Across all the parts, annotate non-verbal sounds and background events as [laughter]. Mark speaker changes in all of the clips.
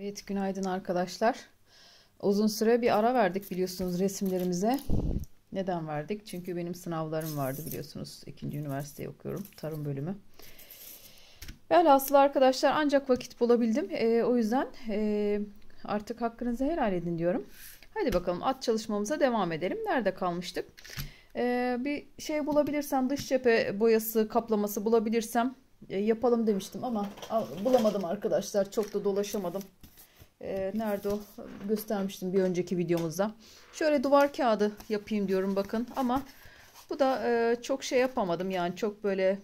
Speaker 1: Evet, günaydın arkadaşlar. Uzun süre bir ara verdik biliyorsunuz resimlerimize. Neden verdik? Çünkü benim sınavlarım vardı biliyorsunuz. İkinci üniversiteye okuyorum. Tarım bölümü. Velhasıl arkadaşlar ancak vakit bulabildim. E, o yüzden e, artık hakkınızı helal edin diyorum. Hadi bakalım at çalışmamıza devam edelim. Nerede kalmıştık? E, bir şey bulabilirsem dış cephe boyası kaplaması bulabilirsem e, yapalım demiştim ama bulamadım arkadaşlar. Çok da dolaşamadım. E, nerede o? Göstermiştim bir önceki videomuzda. Şöyle duvar kağıdı yapayım diyorum bakın ama bu da e, çok şey yapamadım yani çok böyle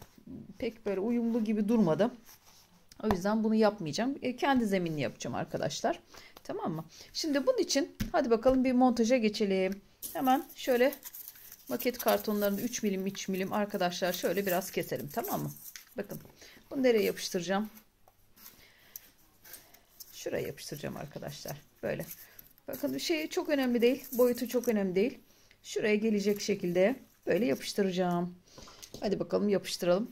Speaker 1: pek böyle uyumlu gibi durmadı. O yüzden bunu yapmayacağım. E, kendi zeminini yapacağım arkadaşlar. Tamam mı? Şimdi bunun için hadi bakalım bir montaja geçelim. Hemen şöyle maket kartonlarını 3 milim 3 milim arkadaşlar şöyle biraz keselim tamam mı? Bakın bunu nereye yapıştıracağım? Şuraya yapıştıracağım arkadaşlar. Böyle. Bakın şey çok önemli değil. Boyutu çok önemli değil. Şuraya gelecek şekilde böyle yapıştıracağım. Hadi bakalım yapıştıralım.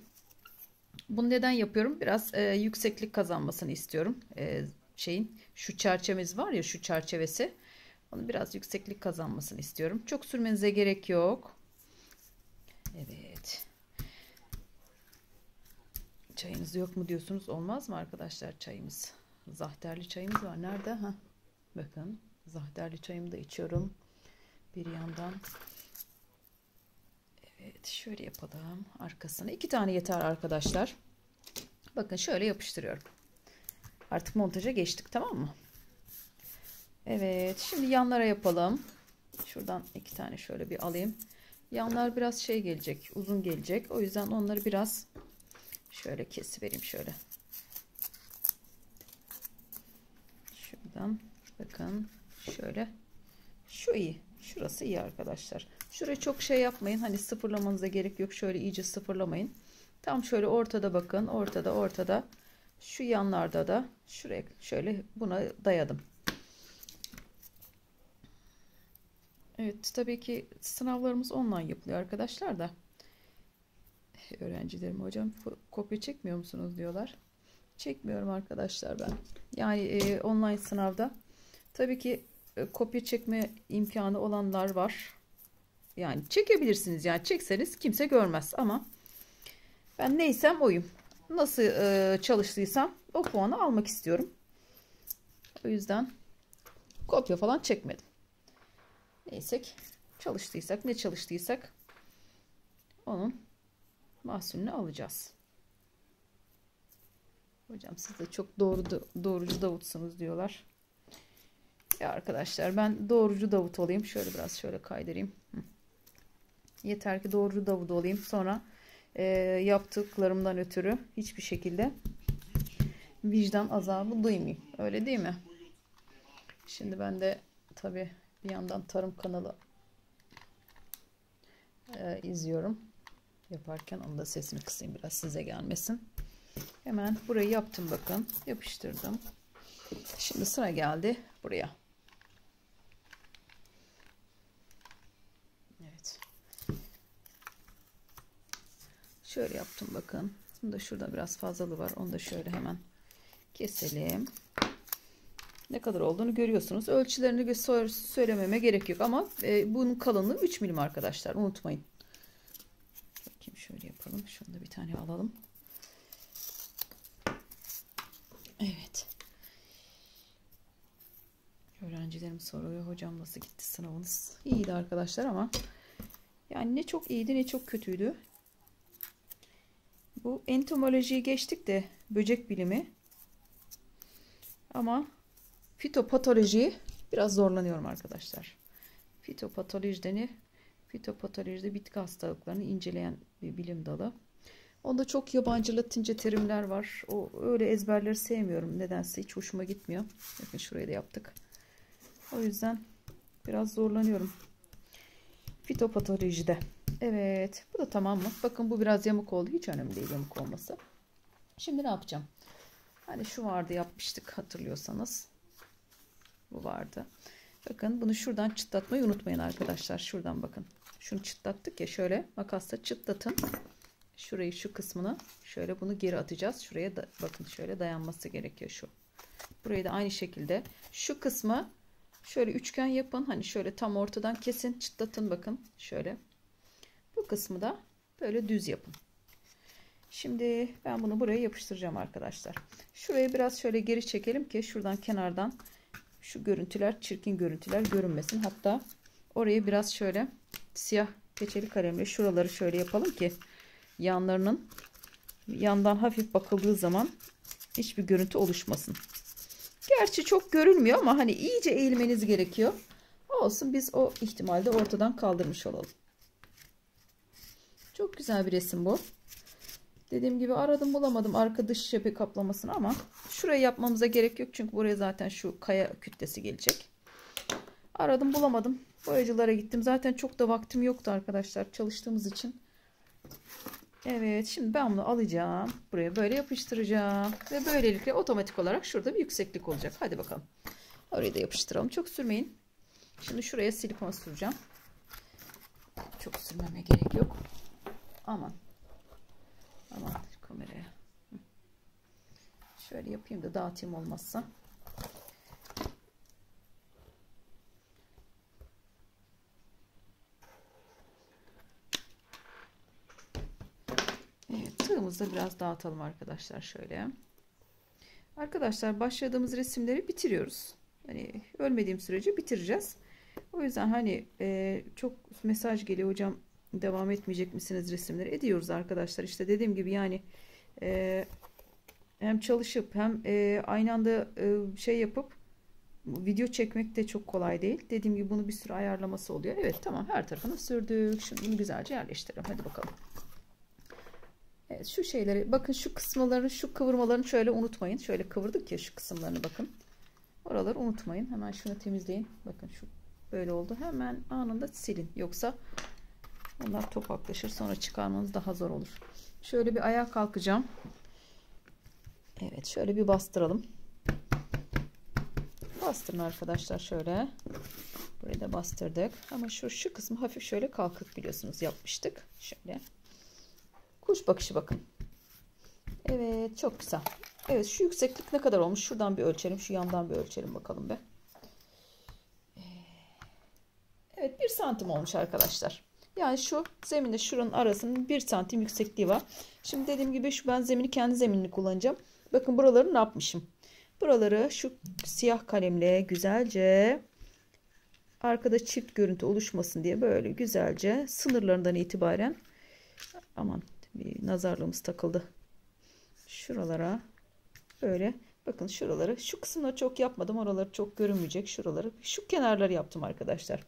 Speaker 1: Bunu neden yapıyorum? Biraz e, yükseklik kazanmasını istiyorum. E, şeyin şu çerçevemiz var ya şu çerçevesi. Onu biraz yükseklik kazanmasını istiyorum. Çok sürmenize gerek yok. Evet. Çayınız yok mu diyorsunuz. Olmaz mı arkadaşlar çayımız? Zahterli çayımız var. Nerede? Ha. Bakın zahterli çayımı da içiyorum. Bir yandan Evet şöyle yapalım. Arkasına iki tane yeter arkadaşlar. Bakın şöyle yapıştırıyorum. Artık montaja geçtik tamam mı? Evet şimdi yanlara yapalım. Şuradan iki tane şöyle bir alayım. Yanlar biraz şey gelecek. Uzun gelecek. O yüzden onları biraz şöyle kesivereyim şöyle. Şuradan bakın şöyle. Şu iyi. Şurası iyi arkadaşlar. Şurayı çok şey yapmayın. Hani sıfırlamanıza gerek yok. Şöyle iyice sıfırlamayın. Tam şöyle ortada bakın. Ortada ortada. Şu yanlarda da şuraya şöyle buna dayadım. Evet tabii ki sınavlarımız online yapılıyor arkadaşlar da. Öğrencilerim hocam kopya çekmiyor musunuz diyorlar. Çekmiyorum arkadaşlar ben. Yani e, online sınavda tabii ki e, kopya çekme imkanı olanlar var. Yani çekebilirsiniz yani çekseniz kimse görmez ama ben neysem oyum. Nasıl e, çalıştıysam o puanı almak istiyorum. O yüzden kopya falan çekmedim. Neyse çalıştıysak ne çalıştıysak onun mahsulünü alacağız. Hocam siz de çok doğru doğrucu Davutsunuz diyorlar. Ya arkadaşlar ben doğrucu Davut olayım. Şöyle biraz şöyle kaydırayım. Yeter ki doğrucu Davut olayım. Sonra e, yaptıklarımdan ötürü hiçbir şekilde vicdan azabı duymayayım. Öyle değil mi? Şimdi ben de tabi bir yandan tarım kanalı e, izliyorum. Yaparken onu da sesini kısayım biraz size gelmesin. Hemen burayı yaptım bakın. Yapıştırdım. Şimdi sıra geldi buraya. Evet. Şöyle yaptım bakın. Bunu da şurada biraz fazlalığı var. Onu da şöyle hemen keselim. Ne kadar olduğunu görüyorsunuz. Ölçülerini söylememe gerek yok ama e, bunun kalınlığı 3 milim arkadaşlar. Unutmayın. Bakayım şöyle yapalım. Şunu da bir tane alalım. Evet. Öğrencilerim soruyor hocam nasıl gitti sınavınız? İyiydi arkadaşlar ama yani ne çok iyiydi ne çok kötüydü. Bu entomolojiyi geçtik de böcek bilimi ama fitopatoloji biraz zorlanıyorum arkadaşlar. Fitopatolojide ne? Fitopatolojide bitki hastalıklarını inceleyen bir bilim dalı. Onda çok yabancı latince terimler var. O öyle ezberleri sevmiyorum. Nedense hiç hoşuma gitmiyor. Bakın şurayı da yaptık. O yüzden biraz zorlanıyorum. Fitopatolojide. Evet. Bu da tamam mı? Bakın bu biraz yamuk oldu. Hiç önemli değil yamuk olması. Şimdi ne yapacağım? Hani şu vardı yapmıştık hatırlıyorsanız. Bu vardı. Bakın bunu şuradan çıtlatmayı unutmayın arkadaşlar. Şuradan bakın. Şunu çıtlattık ya şöyle makasla çıtlatın şurayı şu kısmını şöyle bunu geri atacağız. Şuraya da bakın şöyle dayanması gerekiyor şu. Burayı da aynı şekilde. Şu kısmı şöyle üçgen yapın. Hani şöyle tam ortadan kesin çıtlatın bakın. Şöyle. Bu kısmı da böyle düz yapın. Şimdi ben bunu buraya yapıştıracağım arkadaşlar. Şurayı biraz şöyle geri çekelim ki şuradan kenardan şu görüntüler çirkin görüntüler görünmesin. Hatta orayı biraz şöyle siyah keçeli kalemle şuraları şöyle yapalım ki yanlarının yandan hafif bakıldığı zaman hiçbir görüntü oluşmasın. Gerçi çok görülmüyor ama hani iyice eğilmeniz gerekiyor. Olsun biz o ihtimalde ortadan kaldırmış olalım. Çok güzel bir resim bu. Dediğim gibi aradım bulamadım arka dış cephe kaplamasını ama şurayı yapmamıza gerek yok. Çünkü buraya zaten şu kaya kütlesi gelecek. Aradım bulamadım. Boyacılara gittim. Zaten çok da vaktim yoktu arkadaşlar çalıştığımız için. Evet şimdi ben bunu alacağım. Buraya böyle yapıştıracağım. Ve böylelikle otomatik olarak şurada bir yükseklik olacak. Hadi bakalım. Orayı da yapıştıralım. Çok sürmeyin. Şimdi şuraya silikon süreceğim. Çok sürmeme gerek yok. Aman. Aman kameraya. Şöyle yapayım da dağıtayım olmazsa. Tığımızı biraz dağıtalım arkadaşlar şöyle. Arkadaşlar başladığımız resimleri bitiriyoruz. Hani ölmediğim sürece bitireceğiz. O yüzden hani e, çok mesaj geliyor hocam devam etmeyecek misiniz resimleri? Ediyoruz arkadaşlar. İşte dediğim gibi yani e, hem çalışıp hem e, aynı anda e, şey yapıp video çekmek de çok kolay değil. Dediğim gibi bunu bir sürü ayarlaması oluyor. Evet tamam her tarafını sürdük. Şimdi bunu güzelce yerleştirelim. Hadi bakalım. Evet şu şeyleri bakın şu kısımları şu kıvırmalarını şöyle unutmayın. Şöyle kıvırdık ya şu kısımlarını bakın. Oraları unutmayın. Hemen şunu temizleyin. Bakın şu böyle oldu. Hemen anında silin. Yoksa onlar topaklaşır. Sonra çıkarmanız daha zor olur. Şöyle bir ayağa kalkacağım. Evet şöyle bir bastıralım. Bastırın arkadaşlar şöyle. Burayı da bastırdık. Ama şu şu kısmı hafif şöyle kalkık biliyorsunuz yapmıştık. Şöyle. Kuş bakışı bakın. Evet çok güzel. Evet şu yükseklik ne kadar olmuş? Şuradan bir ölçelim. Şu yandan bir ölçelim bakalım be. Evet bir santim olmuş arkadaşlar. Yani şu zeminle şuranın arasının bir santim yüksekliği var. Şimdi dediğim gibi şu ben zemini kendi zeminini kullanacağım. Bakın buraları ne yapmışım? Buraları şu siyah kalemle güzelce arkada çift görüntü oluşmasın diye böyle güzelce sınırlarından itibaren aman bir nazarlığımız takıldı. Şuralara böyle bakın şuraları şu kısımları çok yapmadım. Oraları çok görünmeyecek. Şuraları şu kenarları yaptım arkadaşlar.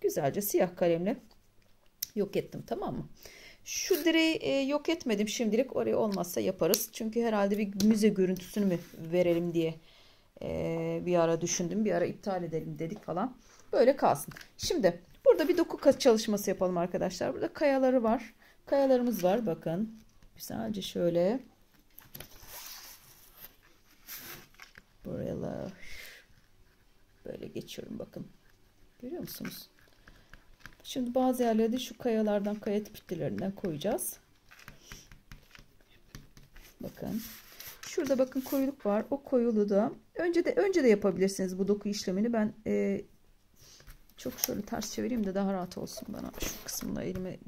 Speaker 1: Güzelce siyah kalemle yok ettim tamam mı? Şu direği e, yok etmedim şimdilik. Oraya olmazsa yaparız. Çünkü herhalde bir müze görüntüsünü mü verelim diye e, bir ara düşündüm. Bir ara iptal edelim dedik falan. Böyle kalsın. Şimdi burada bir doku çalışması yapalım arkadaşlar. Burada kayaları var. Kayalarımız var. Bakın. Güzelce şöyle. Buraya böyle geçiyorum bakın. Görüyor musunuz? Şimdi bazı yerlerde şu kayalardan kaya kütlelerinden koyacağız. Bakın. Şurada bakın koyuluk var. O koyulu da önce de önce de yapabilirsiniz bu doku işlemini. Ben e, çok şöyle ters çevireyim de daha rahat olsun bana. Şu kısmına elime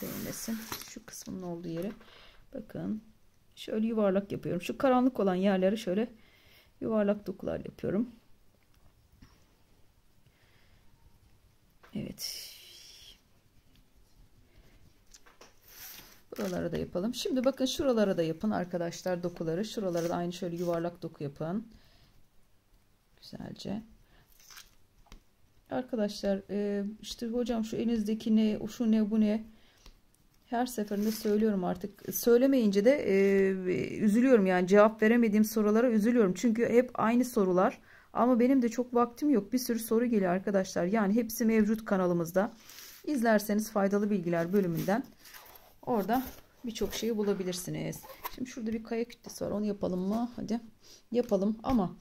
Speaker 1: değmesin. Şu kısmının olduğu yere. Bakın. Şöyle yuvarlak yapıyorum. Şu karanlık olan yerlere şöyle yuvarlak dokular yapıyorum. Evet. Buralara da yapalım. Şimdi bakın şuralara da yapın arkadaşlar dokuları. Şuralara da aynı şöyle yuvarlak doku yapın. Güzelce. Arkadaşlar e, işte hocam şu elinizdeki ne, şu ne, bu ne? Her seferinde söylüyorum artık. Söylemeyince de e, üzülüyorum yani cevap veremediğim sorulara üzülüyorum. Çünkü hep aynı sorular. Ama benim de çok vaktim yok. Bir sürü soru geliyor arkadaşlar. Yani hepsi mevcut kanalımızda. İzlerseniz faydalı bilgiler bölümünden Orada birçok şeyi bulabilirsiniz. Şimdi şurada bir kaya kütlesi var. Onu yapalım mı? Hadi yapalım ama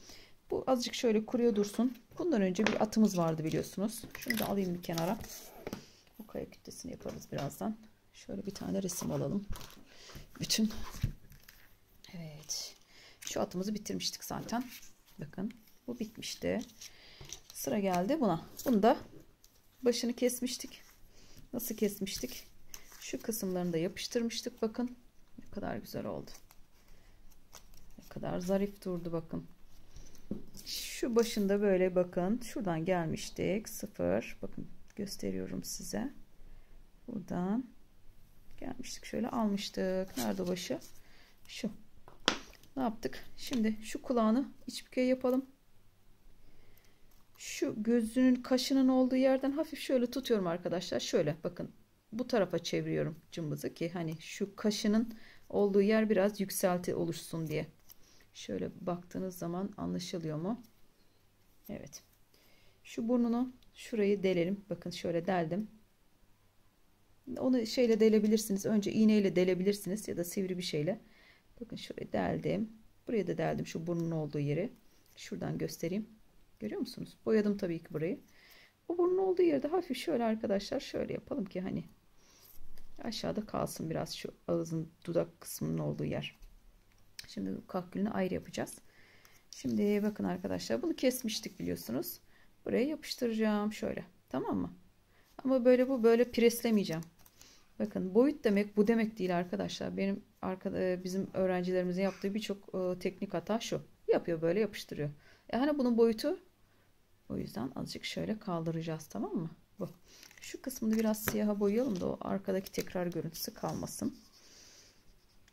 Speaker 1: bu azıcık şöyle kuruyor dursun. Bundan önce bir atımız vardı biliyorsunuz. Şunu da alayım bir kenara. Bu kaya kütlesini yaparız birazdan. Şöyle bir tane resim alalım. Bütün Evet. Şu atımızı bitirmiştik zaten. Bakın bu bitmişti. Sıra geldi buna. Bunu da başını kesmiştik. Nasıl kesmiştik? Şu kısımlarını da yapıştırmıştık. Bakın ne kadar güzel oldu. Ne kadar zarif durdu bakın. Şu başında böyle bakın. Şuradan gelmiştik. Sıfır. Bakın gösteriyorum size. Buradan gelmiştik. Şöyle almıştık. Nerede başı? Şu. Ne yaptık? Şimdi şu kulağını iç bükey yapalım. Şu gözünün kaşının olduğu yerden hafif şöyle tutuyorum arkadaşlar. Şöyle bakın bu tarafa çeviriyorum cımbızı ki hani şu kaşının olduğu yer biraz yükselti oluşsun diye. Şöyle baktığınız zaman anlaşılıyor mu? Evet. Şu burnunu şurayı delelim. Bakın şöyle deldim. Onu şeyle delebilirsiniz. Önce iğneyle delebilirsiniz ya da sivri bir şeyle. Bakın şurayı deldim. Buraya da deldim şu burnun olduğu yeri. Şuradan göstereyim. Görüyor musunuz? Boyadım tabii ki burayı. Bu burnun olduğu yerde hafif şöyle arkadaşlar şöyle yapalım ki hani aşağıda kalsın biraz şu ağzın dudak kısmının olduğu yer. Şimdi kahkülünü ayrı yapacağız. Şimdi bakın arkadaşlar bunu kesmiştik biliyorsunuz. Buraya yapıştıracağım şöyle. Tamam mı? Ama böyle bu böyle preslemeyeceğim. Bakın boyut demek bu demek değil arkadaşlar. Benim e, bizim öğrencilerimizin yaptığı birçok e, teknik hata şu. Yapıyor böyle yapıştırıyor. Yani bunun boyutu o yüzden azıcık şöyle kaldıracağız tamam mı? Bu. Şu kısmını biraz siyaha boyayalım da o arkadaki tekrar görüntüsü kalmasın.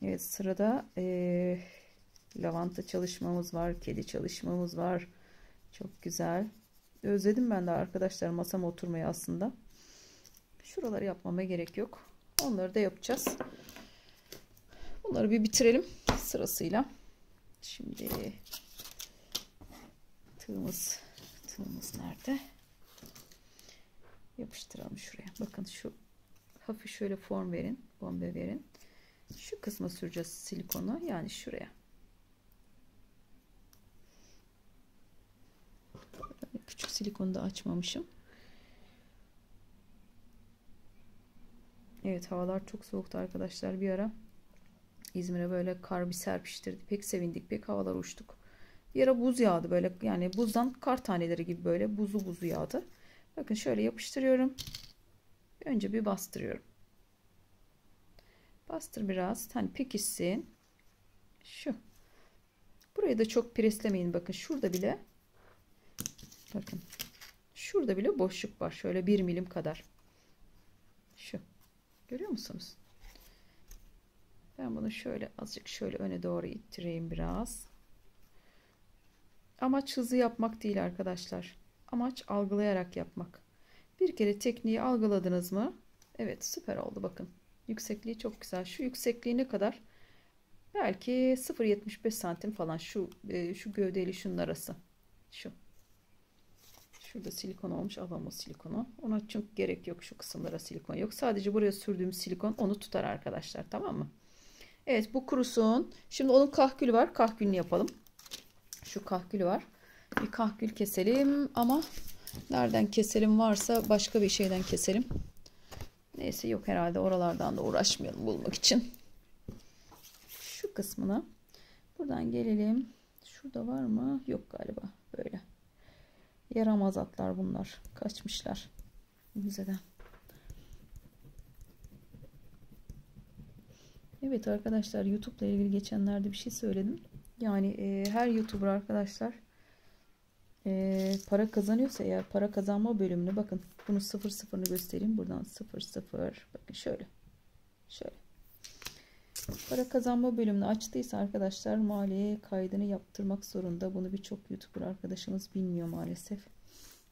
Speaker 1: Evet sırada e, lavanta çalışmamız var. Kedi çalışmamız var. Çok güzel. Özledim ben de arkadaşlar masama oturmayı aslında. Şuraları yapmama gerek yok. Onları da yapacağız. Bunları bir bitirelim sırasıyla. Şimdi tığımız tığımız nerede? Yapıştıralım şuraya. Bakın şu hafif şöyle form verin. Bombe verin. Şu kısma süreceğiz silikonu. Yani şuraya. Küçük silikonu da açmamışım. Evet havalar çok soğuktu arkadaşlar bir ara. İzmir'e böyle kar bir serpiştirdi. Pek sevindik. Pek havalar uçtuk. Bir ara buz yağdı böyle yani buzdan kar taneleri gibi böyle buzu buzu yağdı. Bakın şöyle yapıştırıyorum. Önce bir bastırıyorum. Bastır biraz. Hani pekişsin. Şu. Burayı da çok preslemeyin. Bakın şurada bile bakın şurada bile boşluk var. Şöyle bir milim kadar. Şu. Görüyor musunuz? Ben bunu şöyle azıcık şöyle öne doğru ittireyim biraz. Amaç hızlı yapmak değil arkadaşlar. Amaç algılayarak yapmak. Bir kere tekniği algıladınız mı? Evet süper oldu bakın. Yüksekliği çok güzel. Şu yüksekliği ne kadar? Belki 0.75 santim falan şu e, şu gövdeyle şunun arası. Şu. Şurada silikon olmuş. Alalım o silikonu. Ona çok gerek yok. Şu kısımlara silikon yok. Sadece buraya sürdüğüm silikon onu tutar arkadaşlar. Tamam mı? Evet bu kurusun. Şimdi onun kahkülü var. Kahkülünü yapalım. Şu kahkülü var. Bir kahkül keselim ama nereden keselim varsa başka bir şeyden keselim. Neyse yok herhalde oralardan da uğraşmayalım bulmak için. Şu kısmına buradan gelelim. Şurada var mı? Yok galiba. Yaramaz atlar bunlar. Kaçmışlar. Müzeden. Evet arkadaşlar YouTube ile ilgili geçenlerde bir şey söyledim. Yani e, her YouTuber arkadaşlar e, para kazanıyorsa eğer para kazanma bölümünü bakın bunu sıfır sıfırını göstereyim. Buradan sıfır sıfır bakın şöyle. Şöyle. Para kazanma bölümünü açtıysa arkadaşlar maliye kaydını yaptırmak zorunda. Bunu birçok YouTuber arkadaşımız bilmiyor maalesef.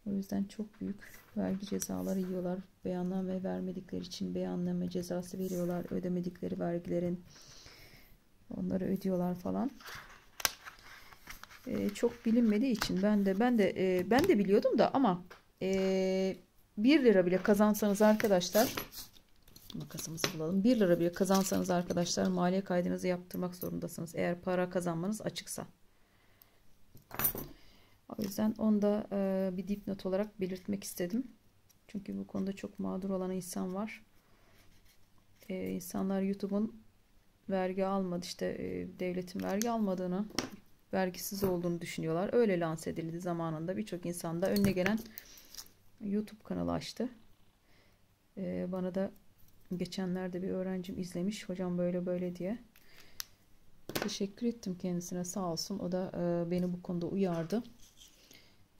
Speaker 1: O yüzden çok büyük vergi cezaları yiyorlar. Beyanname vermedikleri için beyanname cezası veriyorlar. Ödemedikleri vergilerin onları ödüyorlar falan. Ee, çok bilinmediği için ben de ben de e, ben de biliyordum da ama e, 1 lira bile kazansanız arkadaşlar makasımızı bulalım. 1 lira bile kazansanız arkadaşlar maliye kaydınızı yaptırmak zorundasınız. Eğer para kazanmanız açıksa. O yüzden onu da e, bir dipnot olarak belirtmek istedim. Çünkü bu konuda çok mağdur olan insan var. E, insanlar YouTube'un vergi almadı işte e, devletin vergi almadığını vergisiz olduğunu düşünüyorlar. Öyle lanse edildi zamanında. Birçok insan da önüne gelen YouTube kanalı açtı. Ee, bana da geçenlerde bir öğrencim izlemiş. Hocam böyle böyle diye. Teşekkür ettim kendisine sağ olsun. O da e, beni bu konuda uyardı.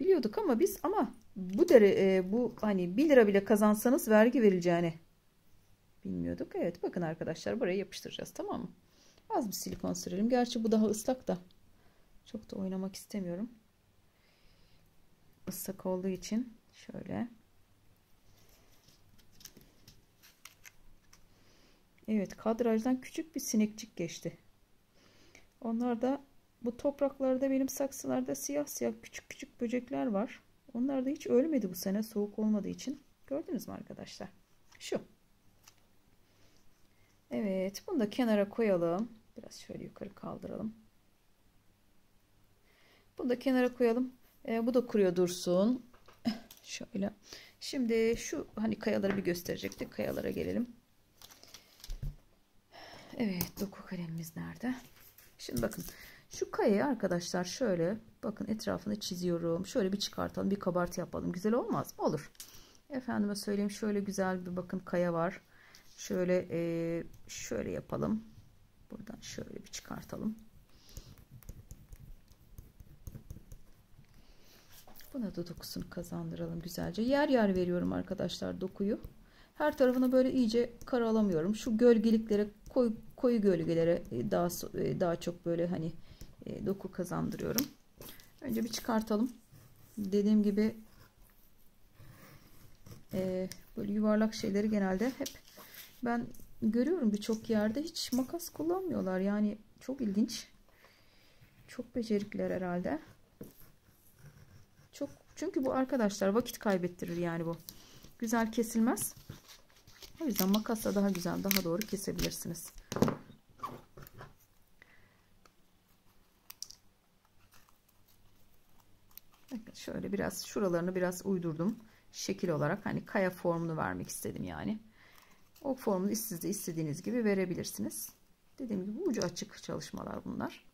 Speaker 1: Biliyorduk ama biz ama bu dere e, bu hani 1 lira bile kazansanız vergi verileceğini bilmiyorduk. Evet bakın arkadaşlar buraya yapıştıracağız tamam mı? Az bir silikon sürelim. Gerçi bu daha ıslak da çok da oynamak istemiyorum. Islak olduğu için şöyle. Evet kadrajdan küçük bir sinekçik geçti. Onlar da bu topraklarda benim saksılarda siyah siyah küçük küçük böcekler var. Onlar da hiç ölmedi bu sene soğuk olmadığı için. Gördünüz mü arkadaşlar? Şu. Evet bunu da kenara koyalım. Biraz şöyle yukarı kaldıralım. Bunu da kenara koyalım. Ee, bu da kuruyor dursun. [clears throat] Şöyle. Şimdi şu hani kayaları bir gösterecektik. Kayalara gelelim. Evet doku kalemimiz nerede? Şimdi bakın şu kayayı arkadaşlar şöyle bakın etrafını çiziyorum. Şöyle bir çıkartalım bir kabartı yapalım. Güzel olmaz mı? Olur. Efendime söyleyeyim şöyle güzel bir bakın kaya var. Şöyle e, şöyle yapalım. Buradan şöyle bir çıkartalım. Buna da dokusunu kazandıralım güzelce. Yer yer veriyorum arkadaşlar dokuyu. Her tarafını böyle iyice karalamıyorum. Şu gölgeliklere koyu, koyu gölgelere e, daha e, daha çok böyle hani e, doku kazandırıyorum. Önce bir çıkartalım. Dediğim gibi böyle yuvarlak şeyleri genelde hep ben görüyorum birçok yerde hiç makas kullanmıyorlar. Yani çok ilginç. Çok becerikliler herhalde. Çok çünkü bu arkadaşlar vakit kaybettirir yani bu. Güzel kesilmez. O yüzden makasla daha güzel, daha doğru kesebilirsiniz. Bakın şöyle biraz şuralarını biraz uydurdum. Şekil olarak hani kaya formunu vermek istedim yani. O formunu siz de istediğiniz gibi verebilirsiniz. Dediğim gibi ucu açık çalışmalar bunlar.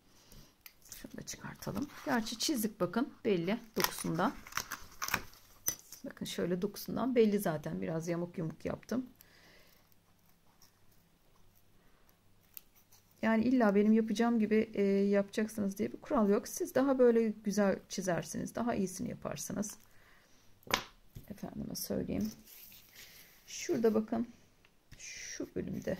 Speaker 1: Şunu da çıkartalım. Gerçi çizdik bakın belli dokusundan. Bakın şöyle dokusundan belli zaten biraz yamuk yumuk yaptım. Yani illa benim yapacağım gibi e, yapacaksınız diye bir kural yok. Siz daha böyle güzel çizersiniz. Daha iyisini yaparsınız. Efendime söyleyeyim. Şurada bakın. Şu bölümde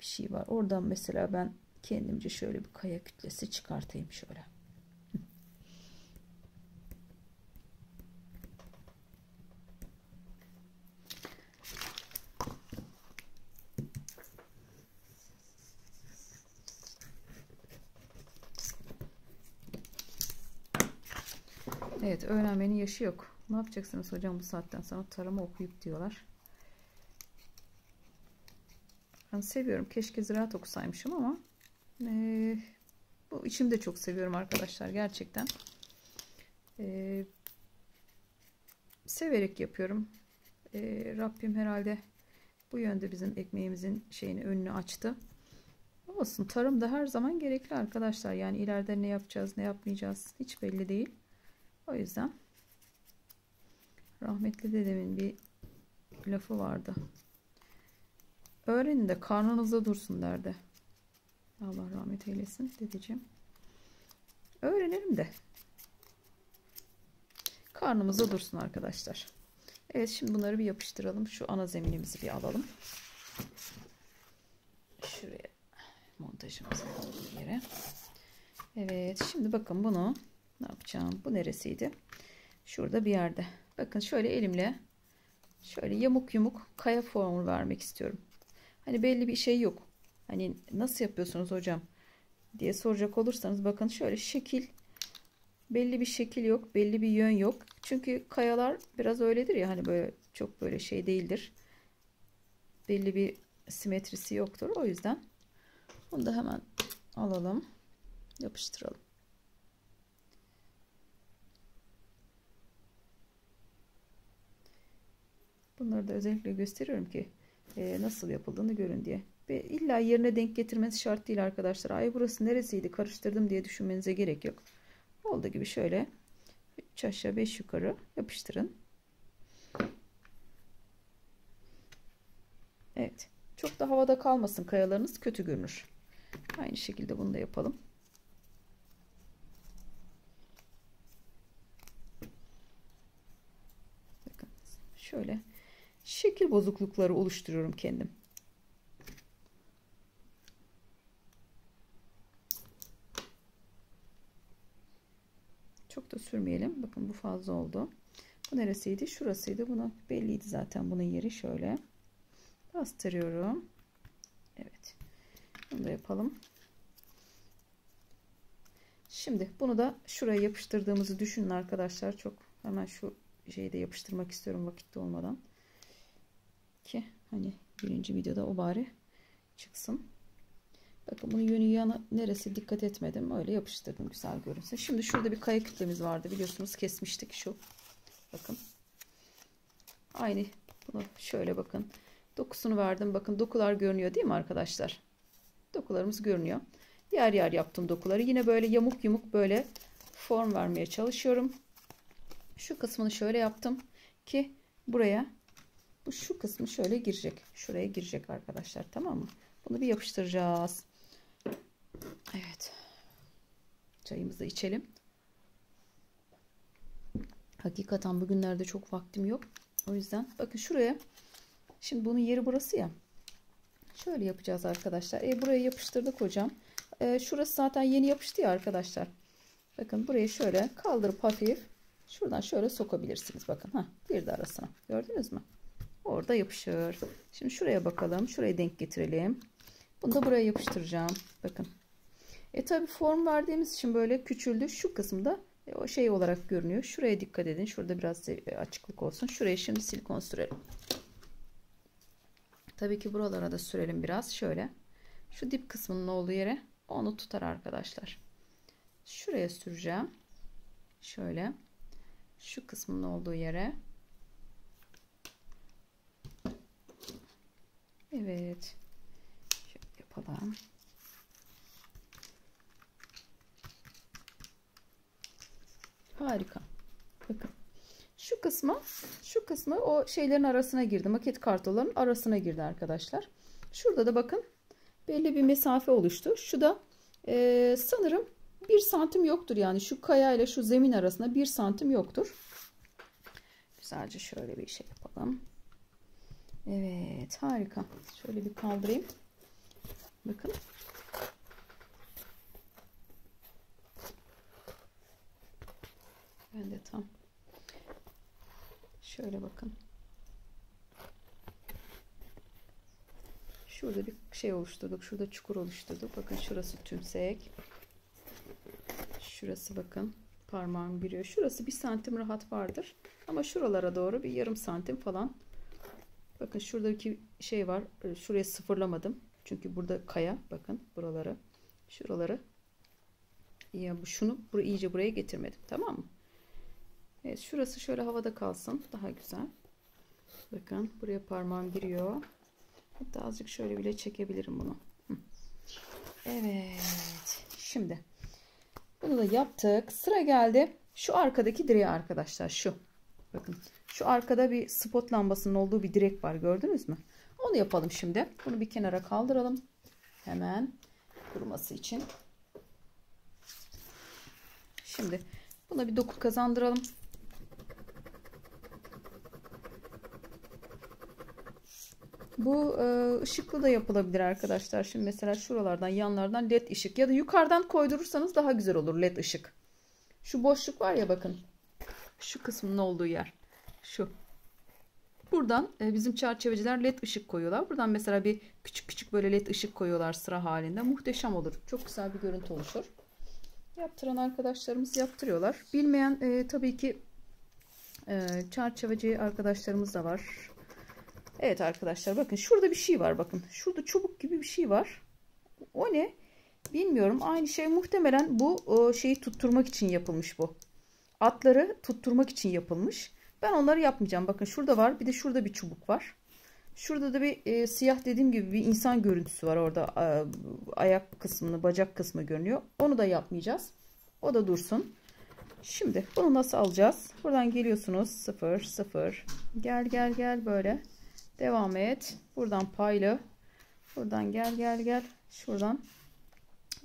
Speaker 1: bir şey var. Oradan mesela ben kendimce şöyle bir kaya kütlesi çıkartayım şöyle. Evet yaşı yok. Ne yapacaksınız hocam bu saatten sonra tarama okuyup diyorlar. Ben seviyorum. Keşke ziraat okusaymışım ama e, bu içimde çok seviyorum arkadaşlar gerçekten. E, severek yapıyorum. E, Rabbim herhalde bu yönde bizim ekmeğimizin şeyini önünü açtı. Olsun tarım da her zaman gerekli arkadaşlar. Yani ileride ne yapacağız ne yapmayacağız hiç belli değil. O yüzden rahmetli dedemin bir lafı vardı. Öğrenin de karnınızda dursun derdi. Allah rahmet eylesin dedeciğim. Öğrenelim de karnımızda dursun arkadaşlar. Evet şimdi bunları bir yapıştıralım. Şu ana zeminimizi bir alalım. Şuraya montajımızı yere. Evet şimdi bakın bunu ne yapacağım? Bu neresiydi? Şurada bir yerde. Bakın şöyle elimle şöyle yamuk yumuk kaya formu vermek istiyorum. Hani belli bir şey yok. Hani nasıl yapıyorsunuz hocam diye soracak olursanız bakın şöyle şekil belli bir şekil yok, belli bir yön yok. Çünkü kayalar biraz öyledir ya hani böyle çok böyle şey değildir. Belli bir simetrisi yoktur. O yüzden bunu da hemen alalım, yapıştıralım. Bunları da özellikle gösteriyorum ki e, nasıl yapıldığını görün diye. Ve illa yerine denk getirmesi şart değil arkadaşlar. Ay burası neresiydi karıştırdım diye düşünmenize gerek yok. Olduğu gibi şöyle 3 aşağı 5 yukarı yapıştırın. Evet. Çok da havada kalmasın kayalarınız kötü görünür. Aynı şekilde bunu da yapalım. Bakın şöyle şekil bozuklukları oluşturuyorum kendim. Çok da sürmeyelim. Bakın bu fazla oldu. Bu neresiydi? Şurasıydı. Bunu belliydi zaten bunun yeri şöyle. Bastırıyorum. Evet. Bunu da yapalım. Şimdi bunu da şuraya yapıştırdığımızı düşünün arkadaşlar. Çok hemen şu şeyi de yapıştırmak istiyorum vakitte olmadan. Ki hani birinci videoda o bari çıksın. Bakın bunun yönü yana neresi dikkat etmedim. Öyle yapıştırdım güzel görünse. Şimdi şurada bir kaya kütlemiz vardı. Biliyorsunuz kesmiştik şu. Bakın. Aynı bunu şöyle bakın. Dokusunu verdim. Bakın dokular görünüyor değil mi arkadaşlar? Dokularımız görünüyor. Yer yer yaptım dokuları. Yine böyle yamuk yumuk böyle form vermeye çalışıyorum. Şu kısmını şöyle yaptım ki buraya bu şu kısmı şöyle girecek. Şuraya girecek arkadaşlar tamam mı? Bunu bir yapıştıracağız. Evet. Çayımızı içelim. Hakikaten bugünlerde çok vaktim yok. O yüzden bakın şuraya şimdi bunun yeri burası ya. Şöyle yapacağız arkadaşlar. E, buraya yapıştırdık hocam. E, şurası zaten yeni yapıştı ya arkadaşlar. Bakın burayı şöyle kaldırıp hafif şuradan şöyle sokabilirsiniz. Bakın ha girdi arasına. Gördünüz mü? Orada yapışır. Şimdi şuraya bakalım. Şurayı denk getirelim. Bunu da buraya yapıştıracağım. Bakın. E tabi form verdiğimiz için böyle küçüldü. Şu kısımda e, o şey olarak görünüyor. Şuraya dikkat edin. Şurada biraz e, açıklık olsun. Şuraya şimdi silikon sürelim. Tabii ki buralara da sürelim biraz. Şöyle. Şu dip kısmının olduğu yere onu tutar arkadaşlar. Şuraya süreceğim. Şöyle. Şu kısmının olduğu yere. Evet. Şöyle yapalım. Harika. Bakın. Şu kısmı, şu kısmı o şeylerin arasına girdi. Maket kartoların arasına girdi arkadaşlar. Şurada da bakın belli bir mesafe oluştu. Şu da e, sanırım bir santim yoktur. Yani şu kaya ile şu zemin arasında bir santim yoktur. Güzelce şöyle bir şey yapalım. Evet harika. Şöyle bir kaldırayım. Bakın. Ben de tam şöyle bakın. Şurada bir şey oluşturduk. Şurada çukur oluşturduk. Bakın şurası tümsek. Şurası bakın parmağım giriyor. Şurası bir santim rahat vardır. Ama şuralara doğru bir yarım santim falan. Bakın şuradaki şey var. Şuraya sıfırlamadım. Çünkü burada kaya. Bakın buraları. Şuraları. Ya bu şunu buraya iyice buraya getirmedim. Tamam mı? Evet şurası şöyle havada kalsın. Daha güzel. Bakın buraya parmağım giriyor. Hatta azıcık şöyle bile çekebilirim bunu. Evet. Şimdi bunu da yaptık. Sıra geldi. Şu arkadaki direğe arkadaşlar. Şu. Bakın. Şu arkada bir spot lambasının olduğu bir direk var. Gördünüz mü? Onu yapalım şimdi. Bunu bir kenara kaldıralım. Hemen kuruması için. Şimdi buna bir doku kazandıralım. Bu e, ışıklı da yapılabilir arkadaşlar. Şimdi mesela şuralardan yanlardan led ışık ya da yukarıdan koydurursanız daha güzel olur led ışık. Şu boşluk var ya bakın. Şu kısmın olduğu yer. Şu. Buradan e, bizim çerçeveciler led ışık koyuyorlar. Buradan mesela bir küçük küçük böyle led ışık koyuyorlar sıra halinde. Muhteşem olur. Çok güzel bir görüntü oluşur. Yaptıran arkadaşlarımız yaptırıyorlar. Bilmeyen e, tabii ki e, çerçeveci arkadaşlarımız da var. Evet arkadaşlar bakın şurada bir şey var bakın. Şurada çubuk gibi bir şey var. O ne? Bilmiyorum. Aynı şey muhtemelen bu o şeyi tutturmak için yapılmış bu. Atları tutturmak için yapılmış. Ben onları yapmayacağım. Bakın şurada var. Bir de şurada bir çubuk var. Şurada da bir e, siyah dediğim gibi bir insan görüntüsü var orada. E, ayak kısmını, bacak kısmı görünüyor. Onu da yapmayacağız. O da dursun. Şimdi bunu nasıl alacağız? Buradan geliyorsunuz 0 0. Gel gel gel böyle. Devam et. Buradan paylı. Buradan gel gel gel. Şuradan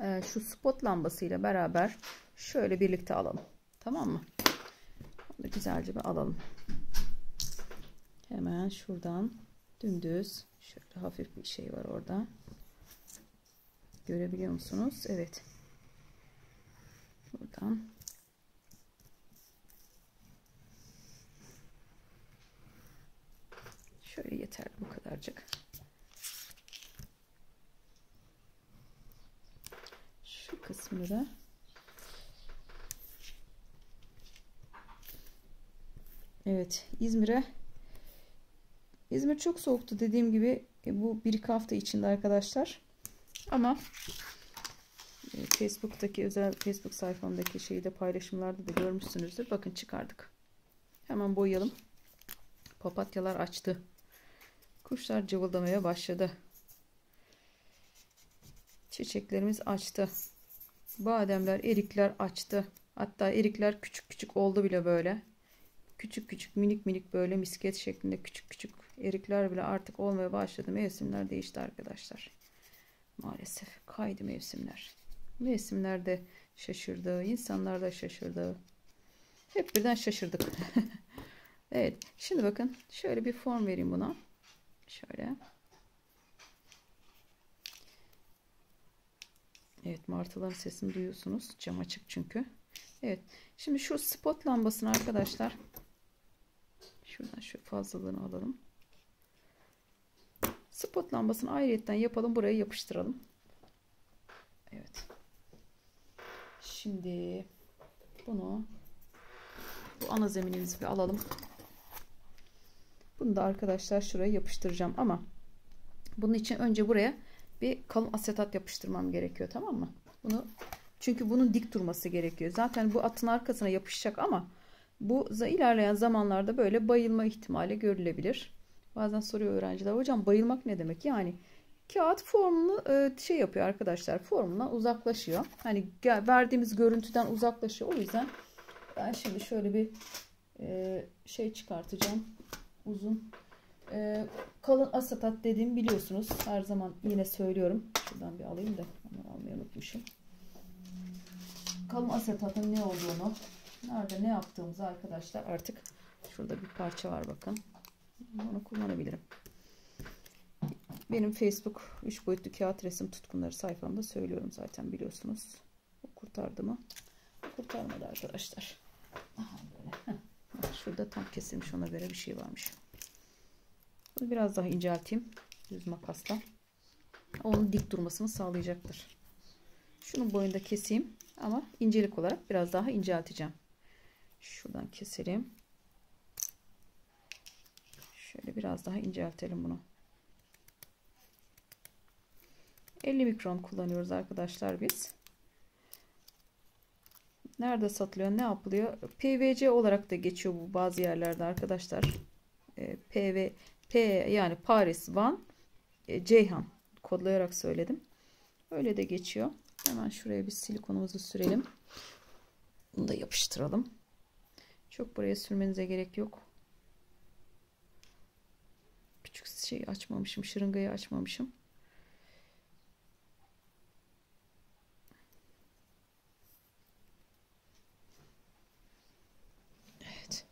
Speaker 1: e, şu spot lambasıyla beraber şöyle birlikte alalım. Tamam mı? Bunu güzelce bir alalım. Hemen şuradan dümdüz şöyle hafif bir şey var orada. Görebiliyor musunuz? Evet. Buradan şöyle yeterli bu kadarcık. Şu kısmını da Evet İzmir'e İzmir çok soğuktu dediğim gibi e, bu bir iki hafta içinde arkadaşlar. Ama e, Facebook'taki özel Facebook sayfamdaki şeyi de paylaşımlarda da görmüşsünüzdür. Bakın çıkardık. Hemen boyayalım. Papatyalar açtı. Kuşlar cıvıldamaya başladı. Çiçeklerimiz açtı. Bademler, erikler açtı. Hatta erikler küçük küçük oldu bile böyle. Küçük küçük minik minik böyle misket şeklinde küçük küçük erikler bile artık olmaya başladı. Mevsimler değişti arkadaşlar. Maalesef kaydı mevsimler. Mevsimler de şaşırdı. insanlar da şaşırdı. Hep birden şaşırdık. [laughs] evet. Şimdi bakın şöyle bir form vereyim buna. Şöyle. Evet martıların sesini duyuyorsunuz. Cam açık çünkü. Evet. Şimdi şu spot lambasını arkadaşlar şuradan şu fazlalığını alalım. Spot lambasını ayrıyetten yapalım. Buraya yapıştıralım. Evet. Şimdi bunu bu ana zeminimizi bir alalım. Bunu da arkadaşlar şuraya yapıştıracağım ama bunun için önce buraya bir kalın asetat yapıştırmam gerekiyor tamam mı? Bunu çünkü bunun dik durması gerekiyor. Zaten bu atın arkasına yapışacak ama bu ilerleyen zamanlarda böyle bayılma ihtimali görülebilir. Bazen soruyor öğrenciler hocam bayılmak ne demek? Yani kağıt formunu e, şey yapıyor arkadaşlar formundan uzaklaşıyor. Hani verdiğimiz görüntüden uzaklaşıyor. O yüzden ben şimdi şöyle bir e, şey çıkartacağım. Uzun e, kalın asetat dediğim biliyorsunuz. Her zaman yine söylüyorum. Şuradan bir alayım da onu almayı unutmuşum. Kalın asetatın ne olduğunu nerede ne yaptığımızı arkadaşlar artık şurada bir parça var bakın. Onu kullanabilirim. Benim Facebook 3 boyutlu kağıt resim tutkunları sayfamda söylüyorum zaten biliyorsunuz. O kurtardı mı? Kurtarmadı arkadaşlar. Şurada tam kesilmiş ona göre bir şey varmış. Bunu biraz daha incelteyim. Düz makasla. Onun dik durmasını sağlayacaktır. Şunun boyunda keseyim. Ama incelik olarak biraz daha incelteceğim. Şuradan keselim. Şöyle biraz daha inceltelim bunu. 50 mikron kullanıyoruz arkadaşlar biz. Nerede satılıyor? Ne yapılıyor? PVC olarak da geçiyor bu bazı yerlerde arkadaşlar. E, PV P yani Paris, Van, e, Ceyhan kodlayarak söyledim. Öyle de geçiyor. Hemen şuraya bir silikonumuzu sürelim. Bunu da yapıştıralım. Çok buraya sürmenize gerek yok. Küçük şeyi açmamışım. Şırıngayı açmamışım. Evet.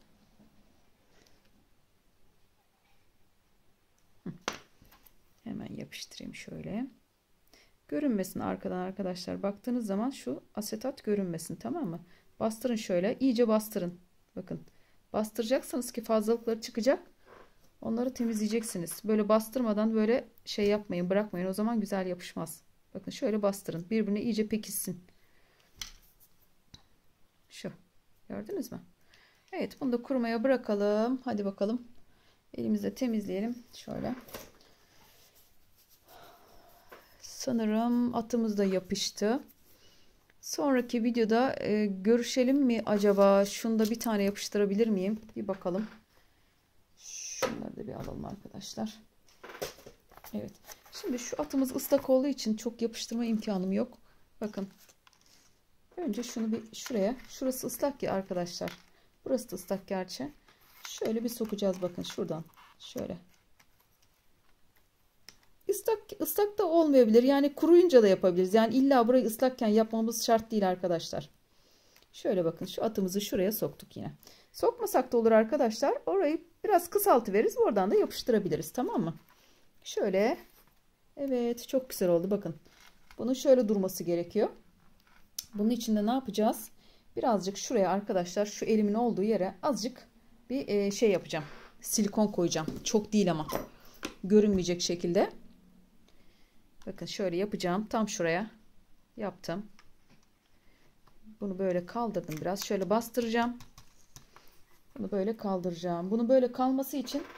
Speaker 1: Hemen yapıştırayım şöyle. Görünmesin arkadan arkadaşlar. Baktığınız zaman şu asetat görünmesin tamam mı? Bastırın şöyle. iyice bastırın. Bakın. Bastıracaksınız ki fazlalıkları çıkacak. Onları temizleyeceksiniz. Böyle bastırmadan böyle şey yapmayın. Bırakmayın. O zaman güzel yapışmaz. Bakın şöyle bastırın. Birbirine iyice pekişsin. Şu. Gördünüz mü? Evet. Bunu da kurumaya bırakalım. Hadi bakalım. Elimizle temizleyelim. Şöyle. Sanırım atımız da yapıştı. Sonraki videoda e, görüşelim mi acaba? Şunu da bir tane yapıştırabilir miyim? Bir bakalım. Şunları da bir alalım arkadaşlar. Evet. Şimdi şu atımız ıslak olduğu için çok yapıştırma imkanım yok. Bakın. Önce şunu bir şuraya. Şurası ıslak ya arkadaşlar. Burası da ıslak gerçi. Şöyle bir sokacağız bakın şuradan. Şöyle. Islak, ıslak da olmayabilir. Yani kuruyunca da yapabiliriz. Yani illa burayı ıslakken yapmamız şart değil arkadaşlar. Şöyle bakın şu atımızı şuraya soktuk yine. Sokmasak da olur arkadaşlar. Orayı biraz kısaltı veririz. Oradan da yapıştırabiliriz. Tamam mı? Şöyle. Evet çok güzel oldu. Bakın. Bunun şöyle durması gerekiyor. Bunun için de ne yapacağız? Birazcık şuraya arkadaşlar şu elimin olduğu yere azıcık bir şey yapacağım. Silikon koyacağım. Çok değil ama. Görünmeyecek şekilde. Bakın şöyle yapacağım. Tam şuraya yaptım. Bunu böyle kaldırdım biraz. Şöyle bastıracağım. Bunu böyle kaldıracağım. Bunu böyle kalması için